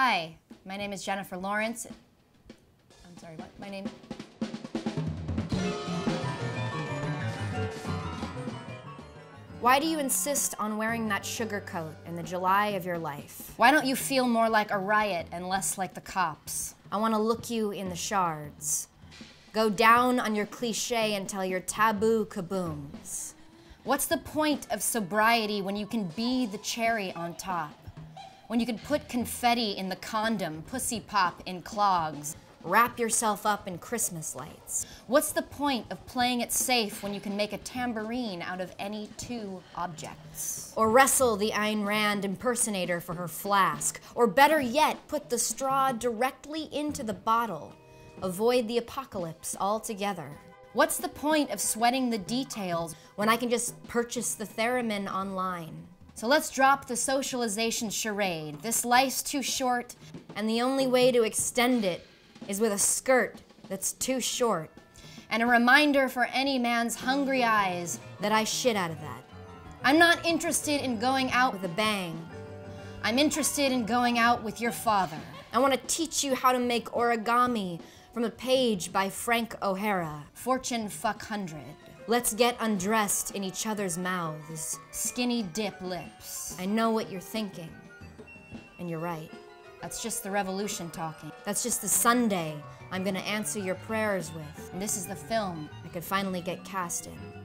Hi, my name is Jennifer Lawrence. I'm sorry, what? My name. Why do you insist on wearing that sugar coat in the July of your life? Why don't you feel more like a riot and less like the cops? I want to look you in the shards. Go down on your cliche until your taboo kabooms. What's the point of sobriety when you can be the cherry on top? When you can put confetti in the condom, pussy pop in clogs, wrap yourself up in Christmas lights? What's the point of playing it safe when you can make a tambourine out of any two objects? Or wrestle the Ayn Rand impersonator for her flask? Or better yet, put the straw directly into the bottle? Avoid the apocalypse altogether. What's the point of sweating the details when I can just purchase the theremin online? So let's drop the socialization charade. This life's too short, and the only way to extend it is with a skirt that's too short. And a reminder for any man's hungry eyes that I shit out of that. I'm not interested in going out with a bang. I'm interested in going out with your father. I want to teach you how to make origami from a page by Frank O'Hara. Fortune fuck hundred. Let's get undressed in each other's mouths. Skinny dip lips. I know what you're thinking. And you're right. That's just the revolution talking. That's just the Sunday I'm gonna answer your prayers with. And this is the film I could finally get cast in.